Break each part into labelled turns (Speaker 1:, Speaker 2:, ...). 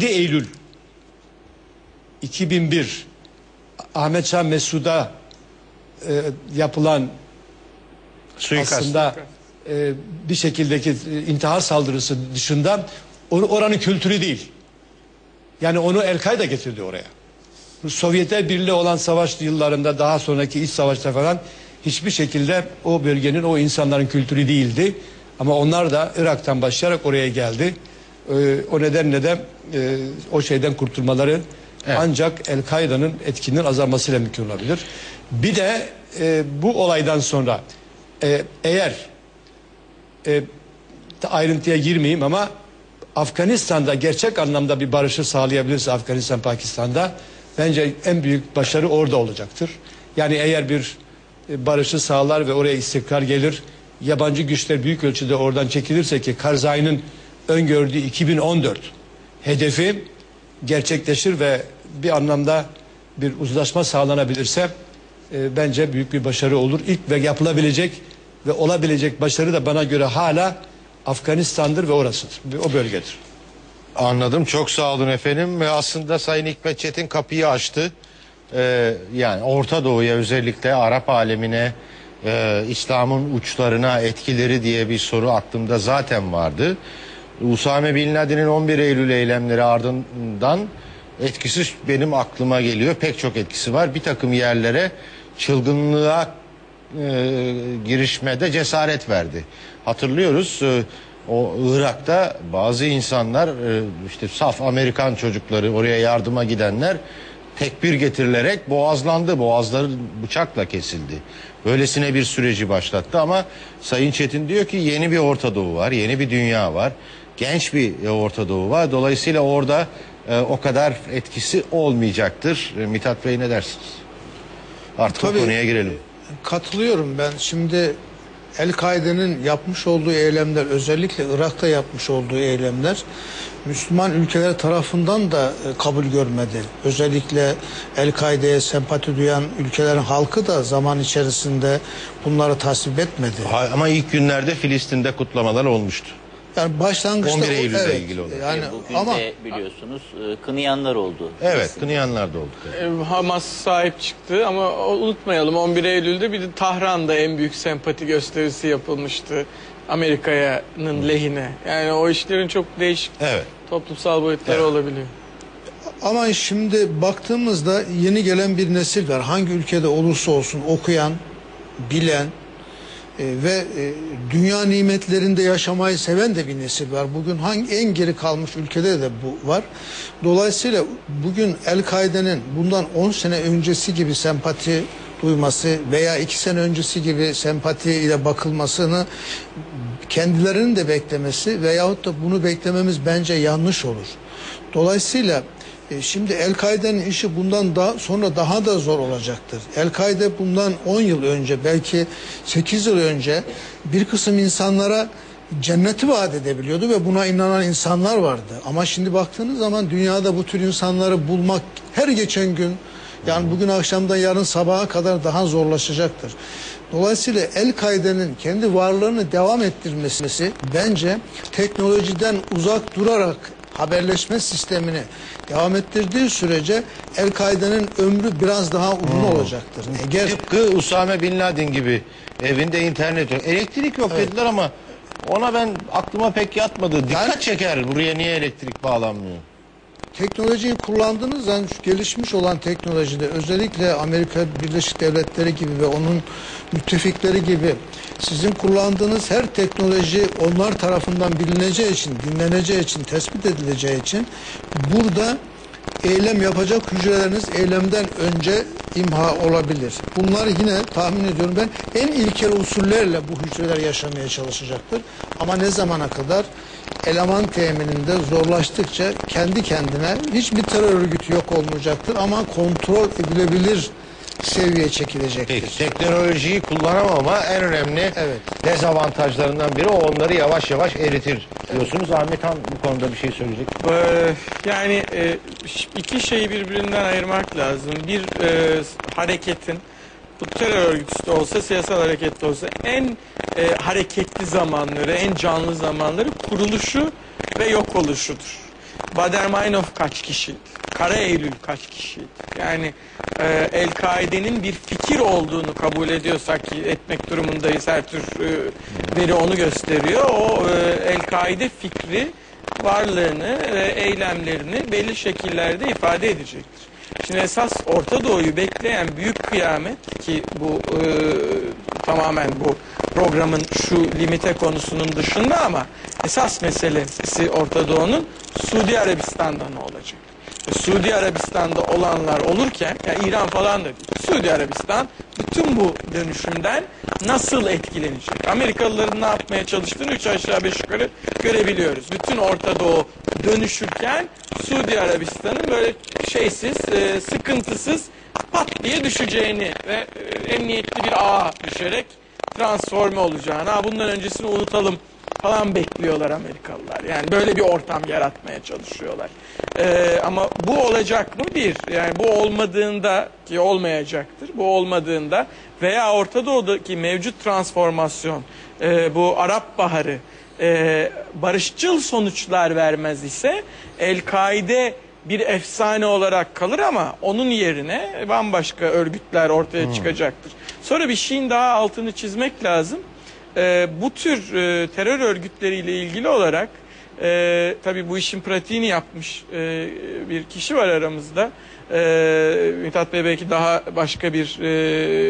Speaker 1: 7 Eylül 2001 Ahmet Şah Mesud'a e, yapılan
Speaker 2: Suikast.
Speaker 1: aslında e, bir şekildeki e, intihar saldırısı dışında or- oranın kültürü değil. Yani onu El-Kaide getirdi oraya. Sovyetler Birliği olan savaş yıllarında daha sonraki iç savaşta falan hiçbir şekilde o bölgenin o insanların kültürü değildi. Ama onlar da Irak'tan başlayarak oraya geldi. Ee, o nedenle de e, o şeyden kurtulmaları ancak El-Kaide'nin etkinin azalmasıyla mümkün olabilir. Bir de e, bu olaydan sonra e, eğer e, ayrıntıya girmeyeyim ama Afganistan'da gerçek anlamda bir barışı sağlayabilirse Afganistan Pakistan'da bence en büyük başarı orada olacaktır. Yani eğer bir e, barışı sağlar ve oraya istikrar gelir yabancı güçler büyük ölçüde oradan çekilirse ki Karzai'nin öngördüğü 2014 hedefi gerçekleşir ve bir anlamda bir uzlaşma sağlanabilirse e, bence büyük bir başarı olur. İlk ve yapılabilecek ve olabilecek başarı da bana göre hala Afganistan'dır ve orasıdır. O bölgedir.
Speaker 2: Anladım. Çok sağ olun efendim. Aslında Sayın Hikmet Çetin kapıyı açtı. Ee, yani Orta Doğu'ya özellikle Arap alemine, e, İslam'ın uçlarına etkileri diye bir soru aklımda zaten vardı. Usame Bin Laden'in 11 Eylül eylemleri ardından etkisi benim aklıma geliyor. Pek çok etkisi var. Bir takım yerlere çılgınlığa e, girişmede cesaret verdi. Hatırlıyoruz e, o Irak'ta bazı insanlar e, işte saf Amerikan çocukları oraya yardıma gidenler tekbir getirilerek boğazlandı. Boğazları bıçakla kesildi. Böylesine bir süreci başlattı ama Sayın Çetin diyor ki yeni bir Orta Doğu var, yeni bir dünya var. Genç bir e, Orta Doğu var. Dolayısıyla orada e, o kadar etkisi olmayacaktır. E, Mithat Bey ne dersiniz? Artık
Speaker 3: Tabii.
Speaker 2: konuya girelim.
Speaker 3: Katılıyorum ben. Şimdi El-Kaide'nin yapmış olduğu eylemler özellikle Irak'ta yapmış olduğu eylemler Müslüman ülkeler tarafından da e, kabul görmedi. Özellikle El-Kaide'ye sempati duyan ülkelerin halkı da zaman içerisinde bunları tasvip etmedi.
Speaker 2: Ama ilk günlerde Filistin'de kutlamalar olmuştu.
Speaker 3: Yani başlangıçta
Speaker 2: 11
Speaker 3: o-
Speaker 2: Eylül'le
Speaker 3: evet,
Speaker 2: ilgili olarak.
Speaker 3: Yani
Speaker 4: E, Bugün
Speaker 3: ama
Speaker 4: de biliyorsunuz e, kınayanlar oldu.
Speaker 2: Evet, kınayanlar da oldu.
Speaker 5: E, Hamas sahip çıktı ama o- unutmayalım 11 Eylül'de bir de Tahran'da en büyük sempati gösterisi yapılmıştı Amerika'nın lehine. Yani o işlerin çok değişik
Speaker 2: Evet.
Speaker 5: toplumsal boyutları olabiliyor.
Speaker 3: Ama şimdi baktığımızda yeni gelen bir nesil var. Hangi ülkede olursa olsun okuyan, bilen e, ve e, dünya nimetlerinde yaşamayı seven de bir nesil var. Bugün hangi en geri kalmış ülkede de bu var. Dolayısıyla bugün El-Kaide'nin bundan 10 sene öncesi gibi sempati duyması veya 2 sene öncesi gibi sempati ile bakılmasını kendilerinin de beklemesi veyahut da bunu beklememiz bence yanlış olur. Dolayısıyla e, şimdi El-Kaide'nin işi bundan daha sonra daha da zor olacaktır. El-Kaide bundan 10 yıl önce belki 8 yıl önce bir kısım insanlara cenneti vaat edebiliyordu ve buna inanan insanlar vardı. Ama şimdi baktığınız zaman dünyada bu tür insanları bulmak her geçen gün yani bugün akşamdan yarın sabaha kadar daha zorlaşacaktır. Dolayısıyla El-Kaide'nin kendi varlığını devam ettirmesi bence teknolojiden uzak durarak haberleşme sistemini devam ettirdiği sürece El-Kaide'nin ömrü biraz daha uzun olacaktır. Eğer
Speaker 2: Tıpkı Usame Bin Laden gibi evinde internet yok. Elektrik yok dediler ama ona ben aklıma pek yatmadı. Dikkat
Speaker 3: Yani-
Speaker 2: çeker buraya niye elektrik bağlanmıyor?
Speaker 3: Teknolojiyi kullandığınız zaman şu gelişmiş olan teknolojide özellikle Amerika Birleşik Devletleri gibi ve onun müttefikleri gibi sizin kullandığınız her teknoloji onlar tarafından bilineceği için, dinleneceği için, tespit edileceği için burada eylem yapacak hücreleriniz eylemden önce imha olabilir. Bunlar yine tahmin ediyorum ben en ilkel usullerle bu hücreler yaşamaya çalışacaktır. Ama ne zamana kadar? Eleman temininde zorlaştıkça kendi kendine hiçbir terör örgütü yok olmayacaktır ama kontrol edilebilir seviyeye çekilecektir.
Speaker 2: Peki teknolojiyi kullanamam ama en önemli
Speaker 3: Evet.
Speaker 2: dezavantajlarından biri o onları yavaş yavaş eritir diyorsunuz. Ahmet Han bu konuda bir şey söyleyecek.
Speaker 5: Ee, Yani e, iki şeyi birbirinden ayırmak lazım. Bir e, hareketin bu terör örgütü de olsa siyasal hareket de olsa en e, hareketli zamanları, en canlı zamanları kuruluşu ve yok oluşudur. Bader-Meinhof kaç kişiydi? Kara Eylül kaç kişiydi? Yani e, El-Kaide'nin bir fikir olduğunu kabul ediyorsak etmek durumundayız her tür e, veri onu gösteriyor. O e, El-Kaide fikri varlığını ve eylemlerini belli şekillerde ifade edecektir. Şimdi esas Orta Doğu'yu bekleyen büyük kıyamet ki bu e, tamamen bu programın şu limite konusunun dışında ama esas meselesi Orta Doğu'nun Suudi Arabistan'da ne olacak? Suudi Arabistan'da olanlar olurken, yani İran falan da değil, Suudi Arabistan bütün bu dönüşümden nasıl etkilenecek? Amerikalıların ne yapmaya çalıştığını üç aşağı beş yukarı görebiliyoruz. Bütün Orta Doğu dönüşürken Suudi Arabistan'ın böyle şeysiz, e, sıkıntısız pat diye düşeceğini ve e, emniyetli bir ağa düşerek transforme olacağını, bundan öncesini unutalım falan bekliyorlar Amerikalılar. Yani böyle bir ortam yaratmaya çalışıyorlar. Ee, ama bu olacak mı? Bir. Yani bu olmadığında ki olmayacaktır. Bu olmadığında veya Orta Doğu'daki mevcut transformasyon, e, bu Arap Baharı e, barışçıl sonuçlar vermez ise El-Kaide bir efsane olarak kalır ama onun yerine bambaşka örgütler ortaya çıkacaktır. Sonra bir şeyin daha altını çizmek lazım. Ee, bu tür e, terör örgütleriyle ilgili olarak e, tabii bu işin pratiğini yapmış e, bir kişi var aramızda. E, Mithat Bey belki daha başka bir e,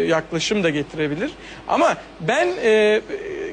Speaker 5: yaklaşım da getirebilir. Ama ben e,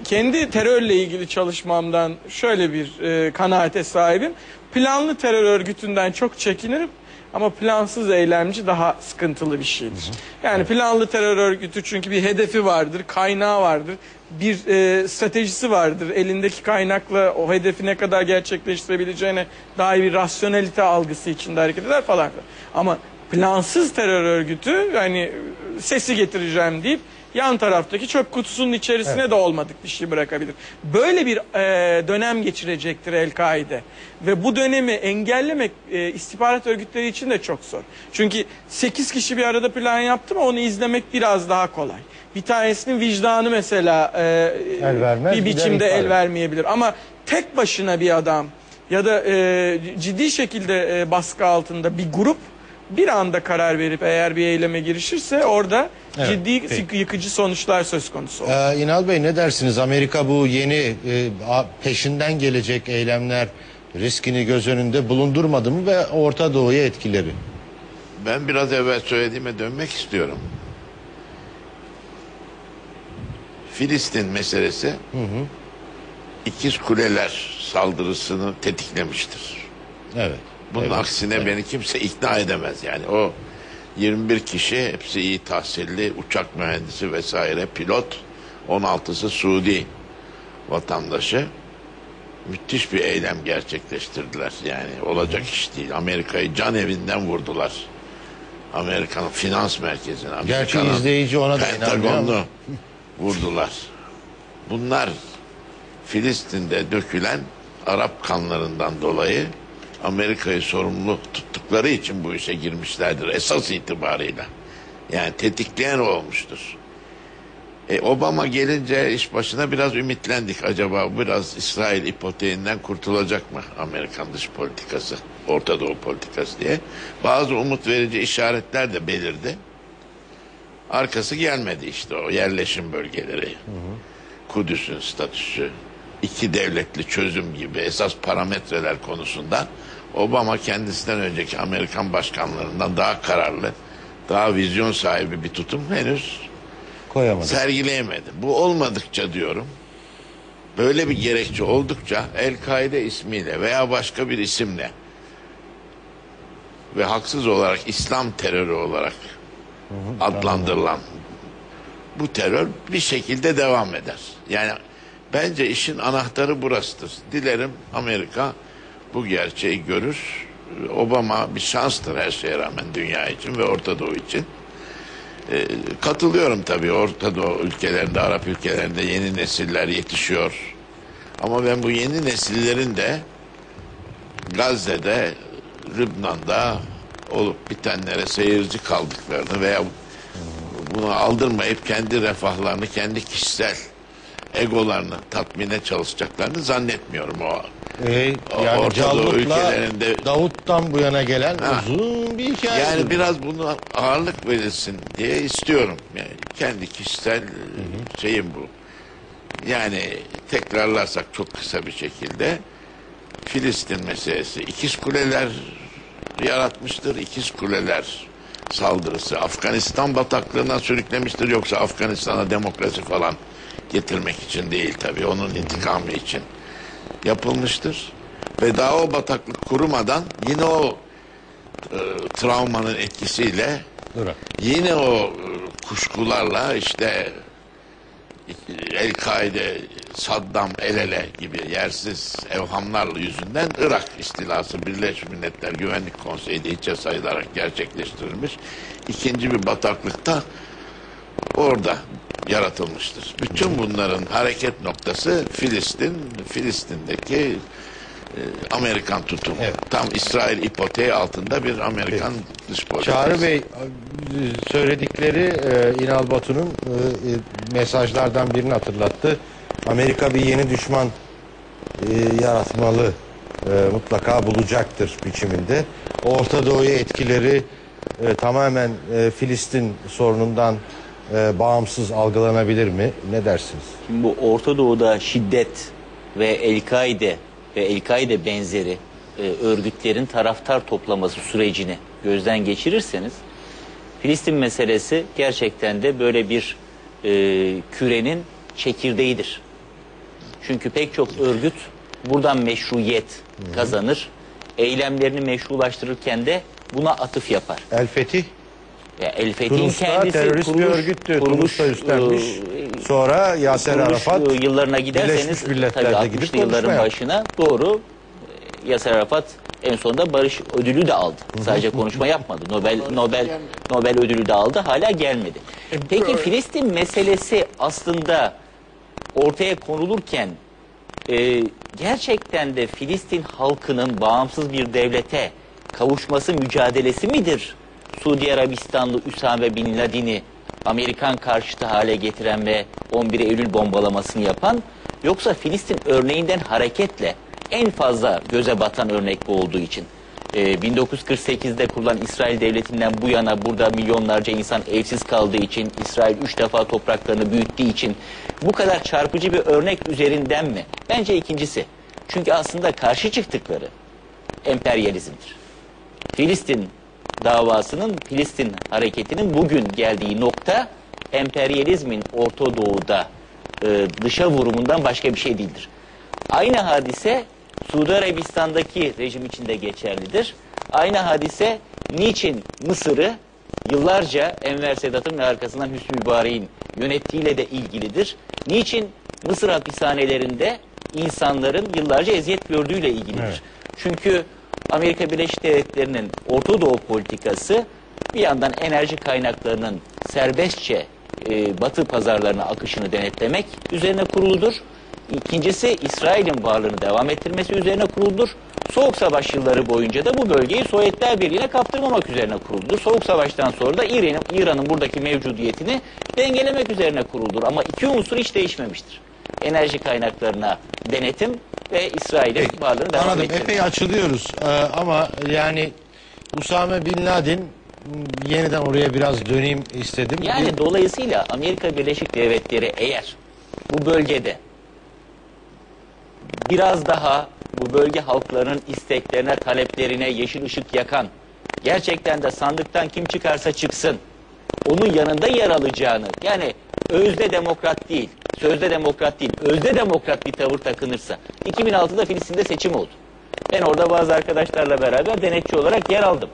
Speaker 5: kendi terörle ilgili çalışmamdan şöyle bir e, kanaate sahibim. Planlı terör örgütünden çok çekinirim. Ama plansız eylemci daha sıkıntılı bir şeydir. Yani planlı terör örgütü çünkü bir hedefi vardır, kaynağı vardır, bir e, stratejisi vardır. Elindeki kaynakla o hedefi ne kadar gerçekleştirebileceğine dair bir rasyonelite algısı içinde hareket eder falan. Ama plansız terör örgütü yani sesi getireceğim deyip yan taraftaki çöp kutusunun içerisine de olmadık bir şey bırakabilir. Böyle bir e, dönem geçirecektir El-Kaide. Ve bu dönemi engellemek e, istihbarat örgütleri için de çok zor. Çünkü 8 kişi bir arada plan yaptı mı onu izlemek biraz daha kolay. Bir tanesinin vicdanı mesela e,
Speaker 2: El vermez,
Speaker 5: bir biçimde el vermeyebilir. Ama tek başına bir adam ya da e, ciddi şekilde e, baskı altında bir grup bir anda karar verip eğer bir eyleme girişirse orada
Speaker 2: Evet,
Speaker 5: ciddi
Speaker 2: peki.
Speaker 5: yıkıcı sonuçlar söz konusu olur.
Speaker 2: Ee, İnal Bey ne dersiniz? Amerika bu yeni e, peşinden gelecek eylemler riskini göz önünde bulundurmadı mı ve Orta Doğu'ya etkileri?
Speaker 6: Ben biraz evvel söylediğime dönmek istiyorum. Filistin meselesi ikiz kuleler saldırısını tetiklemiştir.
Speaker 2: Evet.
Speaker 6: Bunun
Speaker 2: Evet.
Speaker 6: aksine beni kimse ikna edemez. Yani o 21 kişi hepsi iyi tahsilli, uçak mühendisi vesaire, pilot. 16'sı Suudi vatandaşı. Müthiş bir eylem gerçekleştirdiler. Yani olacak iş değil. Amerika'yı can evinden vurdular. Amerika'nın finans merkezine.
Speaker 2: Gerçi izleyici ona da
Speaker 6: Pentagon'u vurdular. Bunlar Filistin'de dökülen Arap kanlarından dolayı Amerika'yı sorumlu tuttukları için bu işe girmişlerdir esas itibarıyla. Yani tetikleyen o olmuştur. E, Obama gelince iş başına biraz ümitlendik. Acaba biraz İsrail ipoteğinden kurtulacak mı Amerikan dış politikası, Orta Doğu politikası diye. Bazı umut verici işaretler de belirdi. Arkası gelmedi işte o yerleşim bölgeleri. Kudüs'ün statüsü, iki devletli çözüm gibi esas parametreler konusunda Obama kendisinden önceki Amerikan başkanlarından daha kararlı, daha vizyon sahibi bir tutum henüz
Speaker 2: Koyamadı.
Speaker 6: sergileyemedi. Bu olmadıkça diyorum, böyle bir gerekçe oldukça El-Kaide ismiyle veya başka bir isimle ve haksız olarak İslam terörü olarak adlandırılan bu terör bir şekilde devam eder. Yani bence işin anahtarı burasıdır. Dilerim Amerika bu gerçeği görür. Obama bir şanstır her şeye rağmen dünya için ve Orta Doğu için. Ee, katılıyorum tabii Orta Doğu ülkelerinde, Arap ülkelerinde yeni nesiller yetişiyor. Ama ben bu yeni nesillerin de Gazze'de, Lübnan'da olup bitenlere seyirci kaldıklarını veya bunu aldırmayıp kendi refahlarını, kendi kişisel egolarını tatmine çalışacaklarını zannetmiyorum o.
Speaker 2: Ee, yani
Speaker 6: Orta Doğu ülkelerinde-
Speaker 2: Davut'tan bu yana gelen
Speaker 6: Ha.
Speaker 2: uzun bir hikaye.
Speaker 6: Yani biraz buna ağırlık verilsin diye istiyorum. Yani kendi kişisel şeyim bu. Yani tekrarlarsak çok kısa bir şekilde Filistin meselesi ikiz kuleler yaratmıştır. İkiz kuleler saldırısı Afganistan bataklığına sürüklemiştir yoksa Afganistan'a demokrasi falan getirmek için değil tabii onun intikamı için yapılmıştır. Ve daha o bataklık kurumadan yine o e, travmanın etkisiyle
Speaker 2: Irak.
Speaker 6: yine o e, kuşkularla işte El-Kaide, Saddam, el ele gibi yersiz evhamlarla yüzünden Irak istilası Birleşmiş Milletler Güvenlik Konseyi'de içe sayılarak gerçekleştirilmiş. İkinci bir bataklıkta orada yaratılmıştır. Bütün bunların hareket noktası Filistin, Filistin'deki e, Amerikan tutumu.
Speaker 2: Evet.
Speaker 6: Tam İsrail ipoteği altında bir Amerikan dış politikası.
Speaker 2: Çağrı Bey söyledikleri e, İnal Batu'nun e, e, mesajlardan birini hatırlattı. Amerika bir yeni düşman e, yaratmalı e, mutlaka bulacaktır biçiminde. Orta Doğu'ya etkileri e, tamamen e, Filistin sorunundan e, bağımsız algılanabilir mi? Ne dersiniz?
Speaker 4: Şimdi bu Orta Doğu'da şiddet ve El-Kaide ve El-Kaide benzeri e, örgütlerin taraftar toplaması sürecini gözden geçirirseniz Filistin meselesi gerçekten de böyle bir e, kürenin çekirdeğidir. Çünkü pek çok örgüt buradan meşruiyet kazanır. Eylemlerini meşrulaştırırken de buna atıf yapar.
Speaker 2: El Fetih
Speaker 4: Ya El Fetih'in
Speaker 2: Tunus'ta
Speaker 4: kendisi
Speaker 2: terörist bir
Speaker 4: kuruluş-
Speaker 2: örgüttü.
Speaker 4: kuruluş,
Speaker 2: Tunus'ta üstlenmiş.
Speaker 4: e,
Speaker 2: Sonra Yaser
Speaker 4: kuruluş,
Speaker 2: Arafat
Speaker 4: e, yıllarına giderseniz
Speaker 2: Birleşmiş Milletler'de
Speaker 4: tabii 60'lı
Speaker 2: gidip
Speaker 4: yılların
Speaker 2: konuşma yaptı.
Speaker 4: başına doğru e, Yaser Arafat en sonunda barış ödülü de aldı. Sadece konuşma yapmadı. Nobel Nobel Nobel ödülü de aldı. Hala gelmedi. Peki Filistin meselesi aslında ortaya konulurken e, gerçekten de Filistin halkının bağımsız bir devlete kavuşması mücadelesi midir? Suudi Arabistanlı Üsame Bin Laden'i Amerikan karşıtı hale getiren ve 11 Eylül bombalamasını yapan yoksa Filistin örneğinden hareketle en fazla göze batan örnek bu olduğu için e, 1948'de kurulan İsrail devletinden bu yana burada milyonlarca insan evsiz kaldığı için, İsrail üç defa topraklarını büyüttüğü için bu kadar çarpıcı bir örnek üzerinden mi? Bence ikincisi. Çünkü aslında karşı çıktıkları emperyalizmdir. Filistin davasının, Filistin hareketinin bugün geldiği nokta emperyalizmin Orta Doğu'da e, dışa vurumundan başka bir şey değildir. Aynı hadise Suudi Arabistan'daki rejim için de geçerlidir. Aynı hadise niçin Mısır'ı yıllarca Enver Sedat'ın ve arkasından Hüsnü Mübarek'in yönettiğiyle de ilgilidir. Niçin Mısır hapishanelerinde insanların yıllarca eziyet gördüğüyle ilgilidir.
Speaker 2: Evet.
Speaker 4: Çünkü Amerika Birleşik Devletleri'nin Orta Doğu politikası bir yandan enerji kaynaklarının serbestçe e, batı pazarlarına akışını denetlemek üzerine kuruludur. İkincisi İsrail'in varlığını devam ettirmesi üzerine kuruludur. Soğuk Savaş yılları boyunca da bu bölgeyi Sovyetler Birliği'ne kaptırmamak üzerine kuruludur. Soğuk Savaş'tan sonra da İran'ın İran'ın buradaki mevcudiyetini dengelemek üzerine kuruludur. Ama iki unsur hiç değişmemiştir. Enerji kaynaklarına denetim ve İsrail'in varlığını devam
Speaker 2: Anladım.
Speaker 4: ettirmek.
Speaker 2: Epey açılıyoruz. Ee, ama yani Usame Bin Laden yeniden oraya biraz döneyim istedim.
Speaker 4: Yani dolayısıyla Amerika Birleşik Devletleri eğer bu bölgede biraz daha bu bölge halklarının isteklerine, taleplerine yeşil ışık yakan, gerçekten de sandıktan kim çıkarsa çıksın, onun yanında yer alacağını, yani özde demokrat değil, sözde demokrat değil, özde demokrat bir tavır takınırsa, 2006'da Filistin'de seçim oldu. Ben orada bazı arkadaşlarla beraber denetçi olarak yer aldım.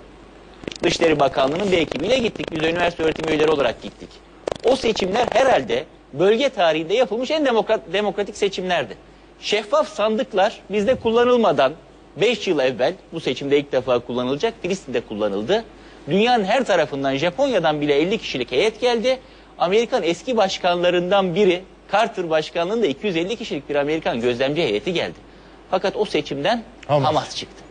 Speaker 4: Dışişleri Bakanlığı'nın bir ekibiyle gittik. Biz üniversite öğretim üyeleri olarak gittik. O seçimler herhalde bölge tarihinde yapılmış en demokrat, demokratik seçimlerdi. Şeffaf sandıklar bizde kullanılmadan 5 yıl evvel bu seçimde ilk defa kullanılacak Filistin'de kullanıldı. Dünyanın her tarafından Japonya'dan bile 50 kişilik heyet geldi. Amerikan eski başkanlarından biri Carter başkanlığında 250 kişilik bir Amerikan gözlemci heyeti geldi. Fakat o seçimden
Speaker 2: Hamas.
Speaker 4: Hamas çıktı.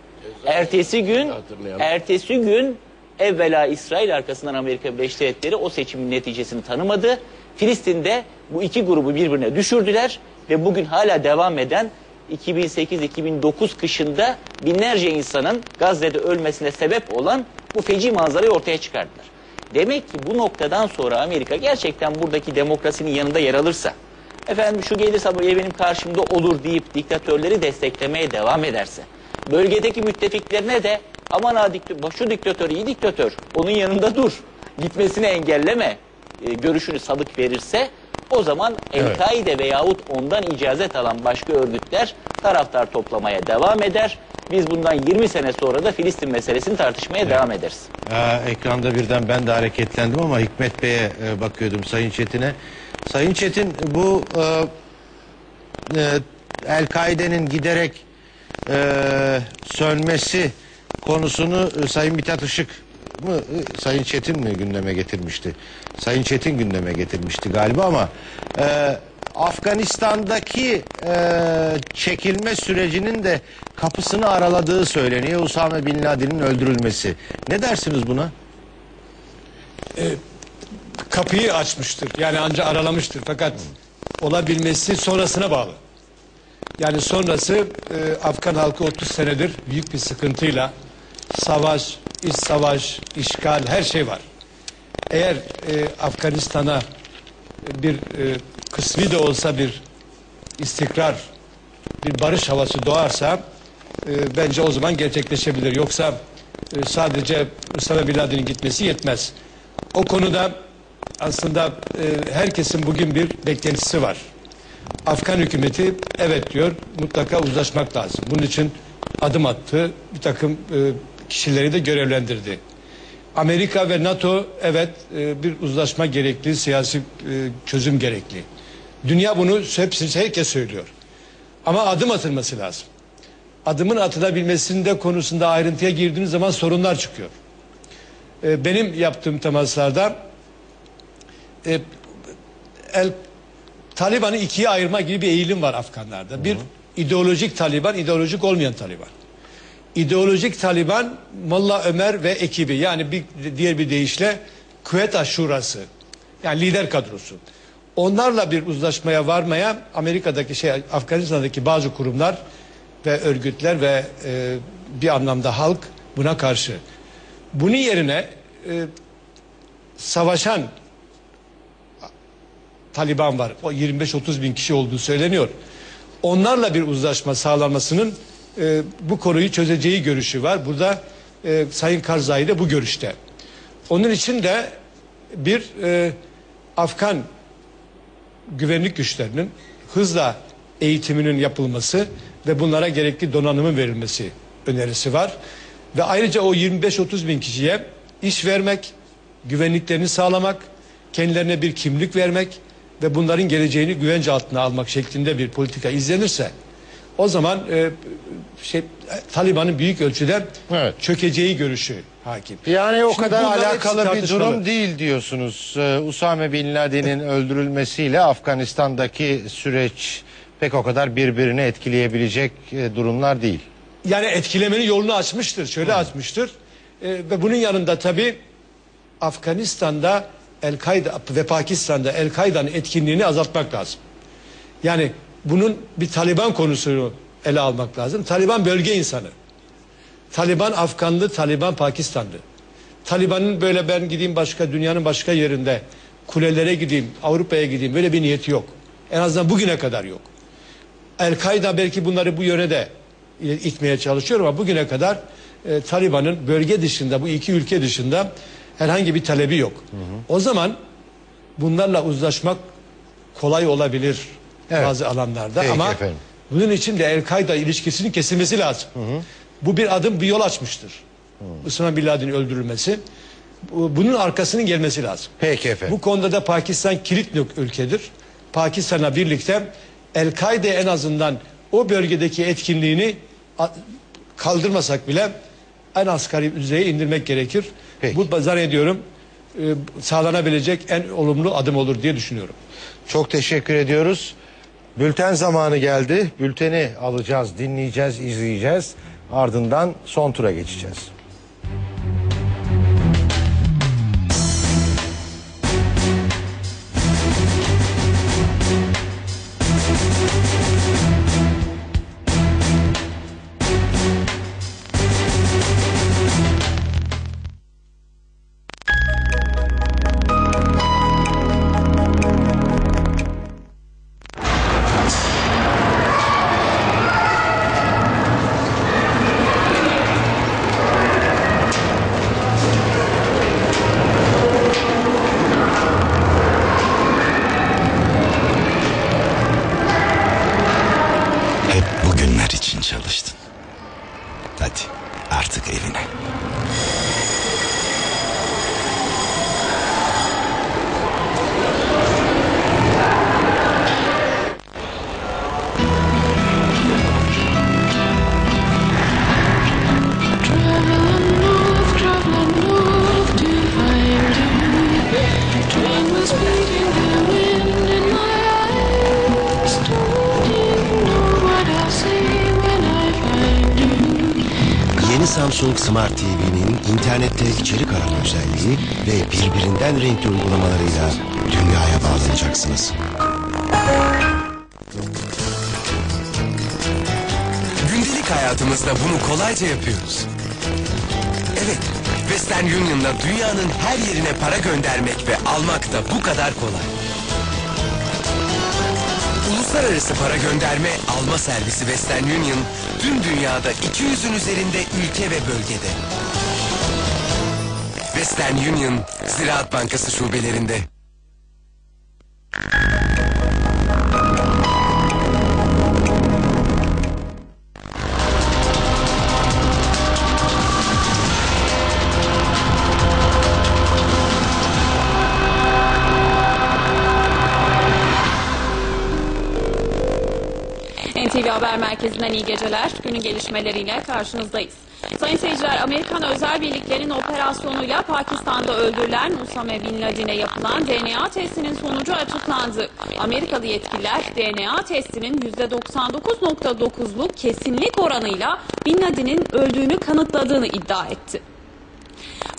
Speaker 4: Ertesi gün
Speaker 6: Hatırlayalım.
Speaker 4: ertesi gün evvela İsrail arkasından Amerika Birleşik Devletleri o seçimin neticesini tanımadı. Filistin'de bu iki grubu birbirine düşürdüler ve bugün hala devam eden 2008-2009 kışında binlerce insanın Gazze'de ölmesine sebep olan bu feci manzarayı ortaya çıkardılar. Demek ki bu noktadan sonra Amerika gerçekten buradaki demokrasinin yanında yer alırsa, efendim şu gelirse bu benim karşımda olur deyip diktatörleri desteklemeye devam ederse, bölgedeki müttefiklerine de aman ha diktatör, şu diktatör iyi diktatör, onun yanında dur, gitmesini engelleme e, görüşünü sadık verirse o zaman El-Kaide veyahut ondan icazet alan başka örgütler taraftar toplamaya devam eder. Biz bundan 20 sene sonra da Filistin meselesini tartışmaya devam ederiz.
Speaker 2: Ee, ekranda birden ben de hareketlendim ama Hikmet Bey'e e, bakıyordum Sayın Çetin'e. Sayın Çetin bu e, e, El-Kaide'nin giderek e, sönmesi konusunu e, Sayın Mithat Işık mı e, Sayın Çetin mi gündeme getirmişti? Sayın Çetin gündeme getirmişti galiba ama e, Afganistan'daki e, çekilme sürecinin de kapısını araladığı söyleniyor. Usame Bin Laden'in öldürülmesi. Ne dersiniz buna?
Speaker 1: kapıyı açmıştır. Yani anca aralamıştır. Fakat olabilmesi sonrasına bağlı. Yani sonrası e, Afgan halkı 30 senedir büyük bir sıkıntıyla savaş, iç savaş, işgal her şey var. Eğer e, Afganistan'a bir e, kısmi de olsa bir istikrar, bir barış havası doğarsa e, bence o zaman gerçekleşebilir. Yoksa e, sadece Usama Bin Laden'in gitmesi yetmez. O konuda aslında e, herkesin bugün bir beklentisi var. Afgan hükümeti evet diyor mutlaka uzlaşmak lazım. Bunun için adım attı. Bir takım e, kişileri de görevlendirdi. Amerika ve NATO evet e, bir uzlaşma gerekli, siyasi e, çözüm gerekli. Dünya bunu hepsi herkes söylüyor. Ama adım atılması lazım. Adımın atılabilmesinde konusunda ayrıntıya girdiğiniz zaman sorunlar çıkıyor. E, benim yaptığım temaslarda e, el Taliban'ı ikiye ayırma gibi bir eğilim var Afganlarda. Bir ideolojik Taliban, ideolojik olmayan Taliban. İdeolojik Taliban Molla Ömer ve ekibi yani bir diğer bir deyişle Küveta Şurası. Yani lider kadrosu. Onlarla bir uzlaşmaya varmaya Amerika'daki şey Afganistan'daki bazı kurumlar ve örgütler ve e, bir anlamda halk buna karşı. Bunun yerine e, savaşan Taliban var. O 25-30 bin kişi olduğu söyleniyor. Onlarla bir uzlaşma sağlanmasının e, bu konuyu çözeceği görüşü var. Burada e, Sayın Karzai de bu görüşte. Onun için de bir e, Afgan güvenlik güçlerinin hızla eğitiminin yapılması ve bunlara gerekli donanımın verilmesi önerisi var. Ve ayrıca o 25-30 bin kişiye iş vermek, güvenliklerini sağlamak, kendilerine bir kimlik vermek ve bunların geleceğini güvence altına almak şeklinde bir politika izlenirse o zaman e, şey Taliban'ın büyük ölçüde
Speaker 2: Evet.
Speaker 1: çökeceği görüşü hakim.
Speaker 2: Yani o
Speaker 1: Şimdi
Speaker 2: kadar
Speaker 1: bunlar hepsi
Speaker 2: alakalı bir
Speaker 1: tartışmalı.
Speaker 2: durum değil diyorsunuz. Ee, Usame Bin Laden'in öldürülmesiyle Afganistan'daki süreç pek o kadar birbirini etkileyebilecek e, durumlar değil.
Speaker 1: Yani etkilemenin yolunu açmıştır. Şöyle açmıştır. E, ve bunun yanında tabii Afganistan'da El-Kaide ve Pakistan'da El-Kaide'nin etkinliğini azaltmak lazım. Yani bunun bir Taliban konusunu ele almak lazım. Taliban bölge insanı. Taliban Afganlı, Taliban Pakistanlı. Taliban'ın böyle ben gideyim başka dünyanın başka yerinde kulelere gideyim, Avrupa'ya gideyim böyle bir niyeti yok. En azından bugüne kadar yok. El-Kaide belki bunları bu yöne de itmeye çalışıyor ama bugüne kadar e, Taliban'ın bölge dışında bu iki ülke dışında herhangi bir talebi yok. O zaman bunlarla uzlaşmak kolay olabilir
Speaker 2: Evet.
Speaker 1: bazı alanlarda
Speaker 2: Peki
Speaker 1: ama
Speaker 2: efendim.
Speaker 1: bunun için de El-Kaide ilişkisinin kesilmesi lazım. Bu bir adım bir yol açmıştır. Osama Bin Laden'in öldürülmesi. Bu- Bunun arkasının gelmesi lazım.
Speaker 2: Peki efendim.
Speaker 1: Bu konuda da Pakistan kilit nök- ülkedir. Pakistan'la birlikte El-Kaide en azından o bölgedeki etkinliğini kaldırmasak bile en asgari düzeye indirmek gerekir.
Speaker 2: Peki.
Speaker 1: Bu zannediyorum e, sağlanabilecek en olumlu adım olur diye düşünüyorum.
Speaker 2: Çok teşekkür ediyoruz. Bülten zamanı geldi. Bülteni alacağız, dinleyeceğiz, izleyeceğiz. Ardından son tura geçeceğiz.
Speaker 7: Smart TV'nin internette içerik arama özelliği ve birbirinden renkli uygulamalarıyla dünyaya bağlanacaksınız.
Speaker 8: Gündelik hayatımızda bunu kolayca yapıyoruz. Evet, Western Union'la dünyanın her yerine para göndermek ve almak da bu kadar kolay. Uluslararası para gönderme alma servisi Western Union tüm dünyada 200'ün üzerinde ülke ve bölgede. Western Union Ziraat Bankası şubelerinde.
Speaker 9: NTV Haber Merkezi'nden iyi geceler. Günün gelişmeleriyle karşınızdayız. Sayın seyirciler, Amerikan özel birliklerin operasyonuyla Pakistan'da öldürülen Usame Bin Laden'e yapılan DNA testinin sonucu açıklandı. Amerikalı yetkililer DNA testinin %99.9'luk kesinlik oranıyla Bin Laden'in öldüğünü kanıtladığını iddia etti.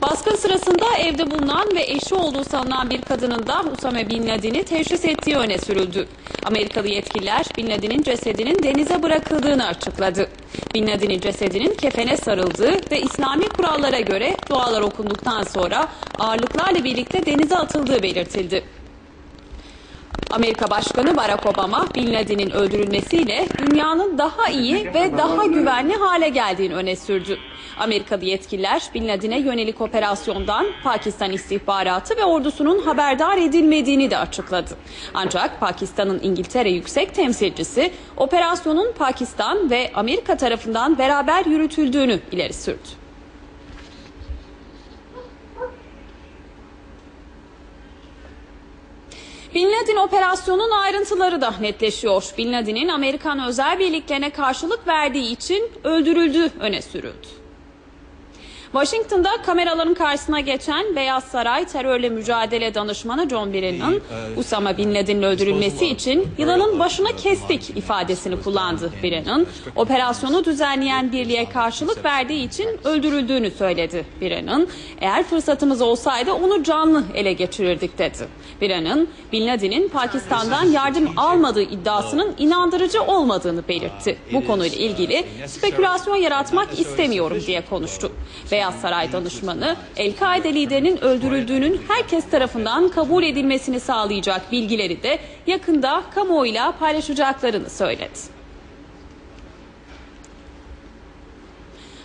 Speaker 9: Baskın sırasında evde bulunan ve eşi olduğu sanılan bir kadının da Usame Bin Laden'i teşhis ettiği öne sürüldü. Amerikalı yetkililer Bin Laden'in cesedinin denize bırakıldığını açıkladı. Bin Laden'in cesedinin kefene sarıldığı ve İslami kurallara göre dualar okunduktan sonra ağırlıklarla birlikte denize atıldığı belirtildi. Amerika Başkanı Barack Obama Bin Laden'in öldürülmesiyle dünyanın daha iyi ve daha güvenli hale geldiğini öne sürdü. Amerikalı yetkililer Bin Laden'e yönelik operasyondan Pakistan istihbaratı ve ordusunun haberdar edilmediğini de açıkladı. Ancak Pakistan'ın İngiltere yüksek temsilcisi operasyonun Pakistan ve Amerika tarafından beraber yürütüldüğünü ileri sürdü. Bin Laden operasyonun ayrıntıları da netleşiyor. Bin Laden'in Amerikan özel birliklerine karşılık verdiği için öldürüldüğü öne sürüldü. Washington'da kameraların karşısına geçen Beyaz Saray terörle mücadele danışmanı John Brennan, Usama Bin Laden'in öldürülmesi için yılanın başına kestik ifadesini kullandı. Brennan, operasyonu düzenleyen birliğe karşılık verdiği için öldürüldüğünü söyledi. Brennan, eğer fırsatımız olsaydı onu canlı ele geçirirdik dedi. Brennan, Bin Laden'in Pakistan'dan yardım almadığı iddiasının inandırıcı olmadığını belirtti. Bu konuyla ilgili spekülasyon yaratmak istemiyorum diye konuştu. Beyaz Saray danışmanı, El-Kaide liderinin öldürüldüğünün herkes tarafından kabul edilmesini sağlayacak bilgileri de yakında kamuoyuyla paylaşacaklarını söyledi.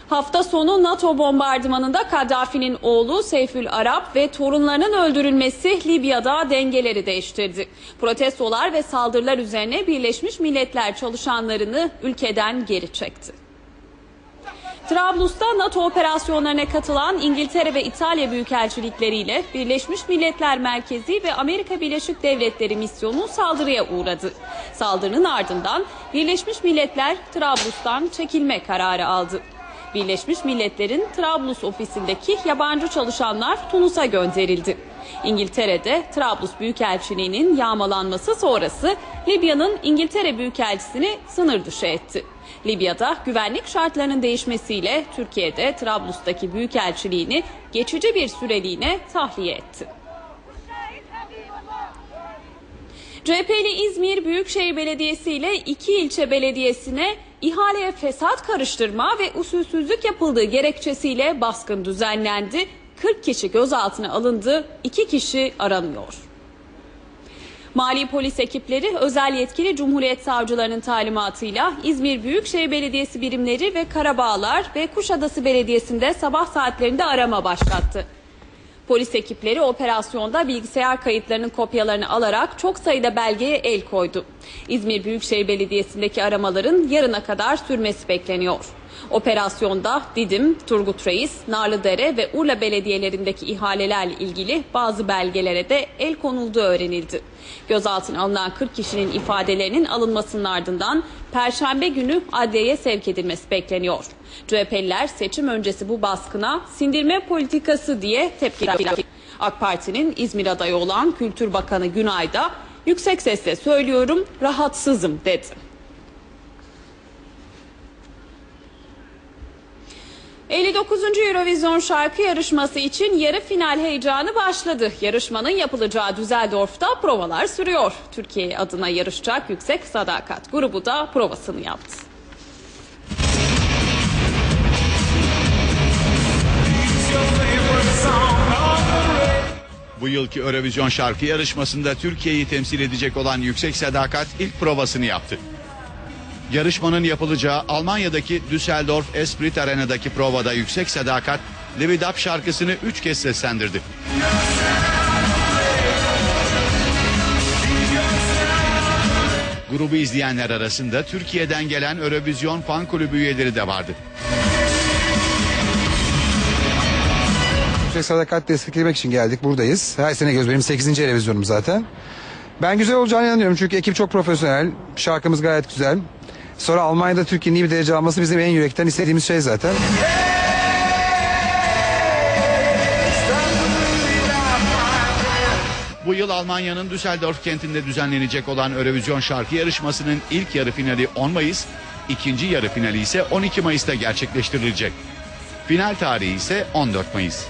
Speaker 9: Hafta sonu NATO bombardımanında Kaddafi'nin oğlu Seyfül Arap ve torunlarının öldürülmesi Libya'da dengeleri değiştirdi. Protestolar ve saldırılar üzerine Birleşmiş Milletler çalışanlarını ülkeden geri çekti. Trablus'ta NATO operasyonlarına katılan İngiltere ve İtalya büyükelçilikleriyle Birleşmiş Milletler Merkezi ve Amerika Birleşik Devletleri misyonu saldırıya uğradı. Saldırının ardından Birleşmiş Milletler Trablus'tan çekilme kararı aldı. Birleşmiş Milletler'in Trablus ofisindeki yabancı çalışanlar Tunus'a gönderildi. İngiltere'de Trablus Büyükelçiliği'nin yağmalanması sonrası Libya'nın İngiltere Büyükelçisini sınır dışı etti. Libya'da güvenlik şartlarının değişmesiyle Türkiye'de Trablus'taki Büyükelçiliğini geçici bir süreliğine tahliye etti. CHP'li İzmir Büyükşehir Belediyesi ile iki ilçe belediyesine ihaleye fesat karıştırma ve usulsüzlük yapıldığı gerekçesiyle baskın düzenlendi. 40 kişi gözaltına alındı, 2 kişi aranıyor. Mali polis ekipleri özel yetkili Cumhuriyet Savcılarının talimatıyla İzmir Büyükşehir Belediyesi birimleri ve Karabağlar ve Kuşadası Belediyesi'nde sabah saatlerinde arama başlattı. Polis ekipleri operasyonda bilgisayar kayıtlarının kopyalarını alarak çok sayıda belgeye el koydu. İzmir Büyükşehir Belediyesi'ndeki aramaların yarına kadar sürmesi bekleniyor. Operasyonda Didim, Turgut Reis, Narlıdere ve Urla belediyelerindeki ihalelerle ilgili bazı belgelere de el konulduğu öğrenildi. Gözaltına alınan 40 kişinin ifadelerinin alınmasının ardından Perşembe günü adliyeye sevk edilmesi bekleniyor. CHP'liler seçim öncesi bu baskına sindirme politikası diye tepki verdi. AK Parti'nin İzmir adayı olan Kültür Bakanı Günay da yüksek sesle söylüyorum rahatsızım dedi. 59. Eurovision şarkı yarışması için yarı final heyecanı başladı. Yarışmanın yapılacağı Düsseldorf'ta provalar sürüyor. Türkiye adına yarışacak Yüksek Sadakat grubu da provasını yaptı.
Speaker 10: Bu yılki Eurovision şarkı yarışmasında Türkiye'yi temsil edecek olan Yüksek Sadakat ilk provasını yaptı. Yarışmanın yapılacağı Almanya'daki Düsseldorf Esprit Arena'daki provada Yüksek Sadakat Live It şarkısını üç kez seslendirdi. Grubu izleyenler arasında Türkiye'den gelen Eurovision fan kulübü üyeleri de vardı.
Speaker 11: Yüksek Sadakat desteklemek için geldik. Buradayız. Her sene göz benim 8. revizyonum zaten. Ben güzel olacağını inanıyorum çünkü ekip çok profesyonel. Şarkımız gayet güzel. Sonra Almanya'da Türkiye'nin iyi bir derece alması bizim en yürekten istediğimiz şey zaten.
Speaker 10: Bu yıl Almanya'nın Düsseldorf kentinde düzenlenecek olan Eurovision şarkı yarışmasının ilk yarı finali 10 Mayıs, ikinci yarı finali ise 12 Mayıs'ta gerçekleştirilecek. Final tarihi ise 14 Mayıs.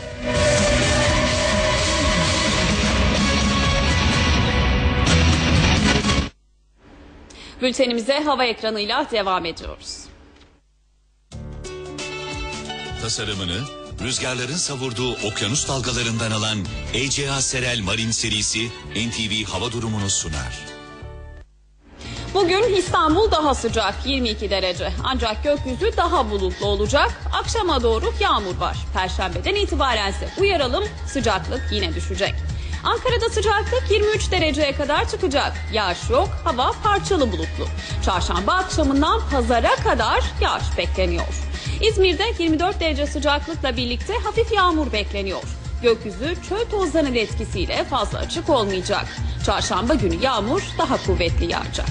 Speaker 9: Bültenimize hava ekranıyla devam ediyoruz.
Speaker 12: Tasarımını rüzgarların savurduğu okyanus dalgalarından alan ECA Serel Marine serisi NTV hava durumunu sunar.
Speaker 9: Bugün İstanbul daha sıcak 22 derece ancak gökyüzü daha bulutlu olacak. Akşama doğru yağmur var. Perşembeden itibaren ise uyaralım sıcaklık yine düşecek. Ankara'da sıcaklık 23 dereceye kadar çıkacak. Yağış yok, hava parçalı bulutlu. Çarşamba akşamından pazara kadar yağış bekleniyor. İzmir'de 24 derece sıcaklıkla birlikte hafif yağmur bekleniyor. Gökyüzü çöl tozlarının etkisiyle fazla açık olmayacak. Çarşamba günü yağmur daha kuvvetli yağacak.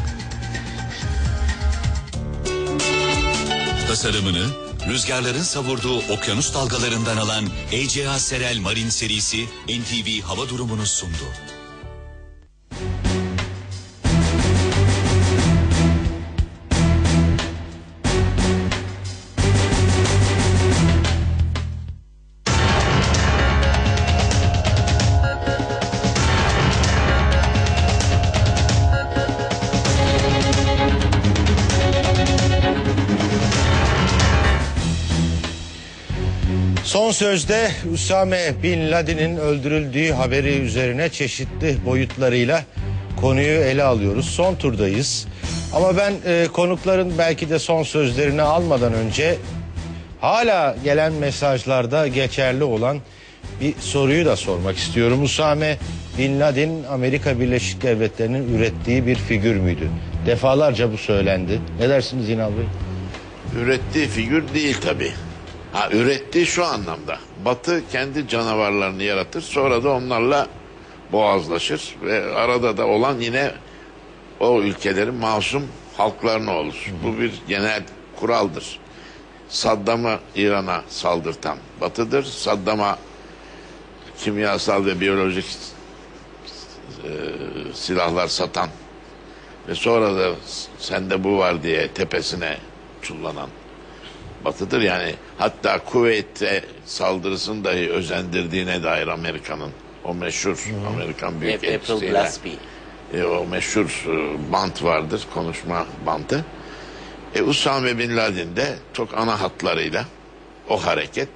Speaker 12: Tasarımını rüzgarların savurduğu okyanus dalgalarından alan ECA Serel Marine serisi NTV hava durumunu sundu.
Speaker 2: Sözde Usame Bin Laden'in öldürüldüğü haberi üzerine çeşitli boyutlarıyla konuyu ele alıyoruz. Son turdayız. Ama ben e, konukların belki de son sözlerini almadan önce hala gelen mesajlarda geçerli olan bir soruyu da sormak istiyorum. Usame Bin Laden Amerika Birleşik Devletleri'nin ürettiği bir figür müydü? Defalarca bu söylendi. Ne dersiniz İnal Bey?
Speaker 6: Ürettiği figür değil tabi. Ha ürettiği şu anlamda. Batı kendi canavarlarını yaratır sonra da onlarla boğazlaşır ve arada da olan yine o ülkelerin masum halklarına olur. Bu bir genel kuraldır. Saddam'ı İran'a saldırtan Batı'dır. Saddam'a kimyasal ve biyolojik e, silahlar satan ve sonra da sende bu var diye tepesine çullanan Batı'dır. Yani hatta Kuveyt'e saldırısını dahi özendirdiğine dair Amerika'nın o meşhur Amerikan
Speaker 4: April
Speaker 6: Büyükelçisiyle
Speaker 4: Blasby.
Speaker 6: e, o meşhur e, bant vardır konuşma bantı. E, Usame Bin Laden de çok ana hatlarıyla o hareket